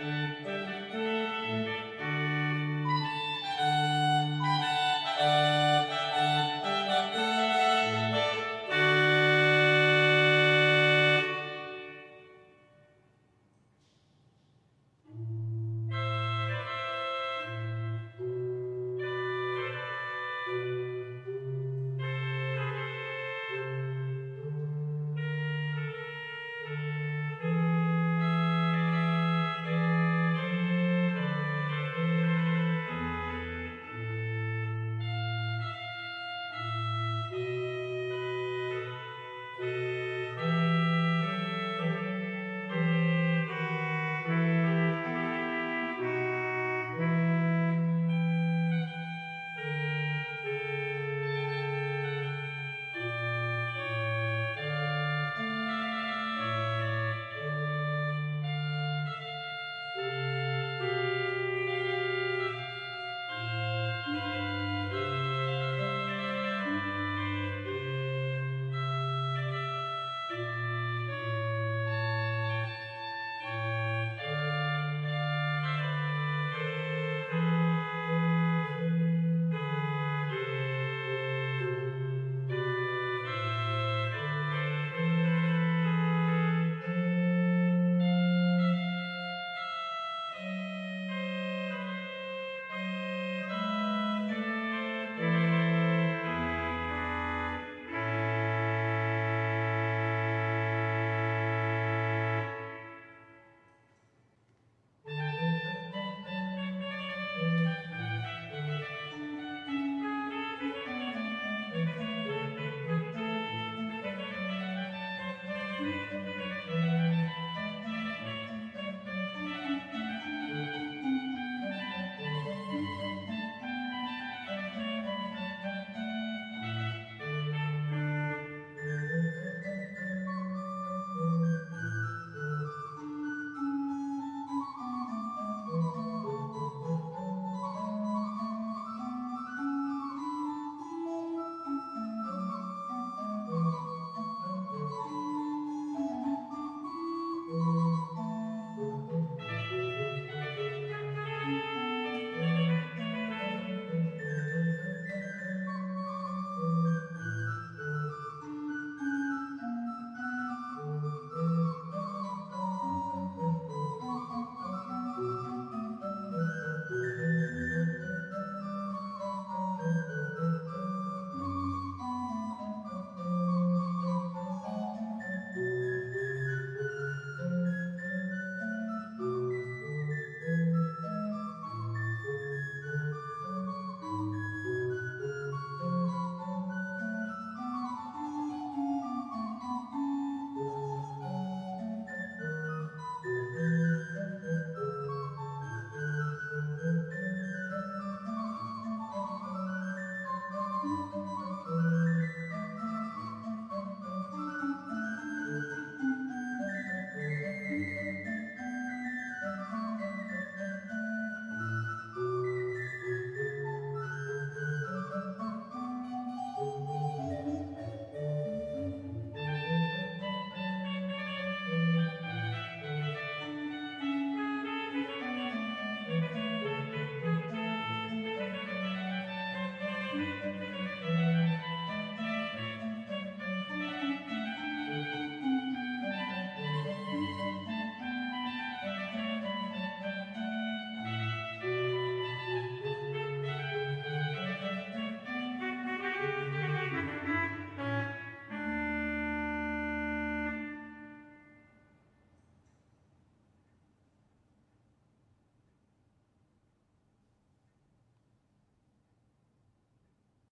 Música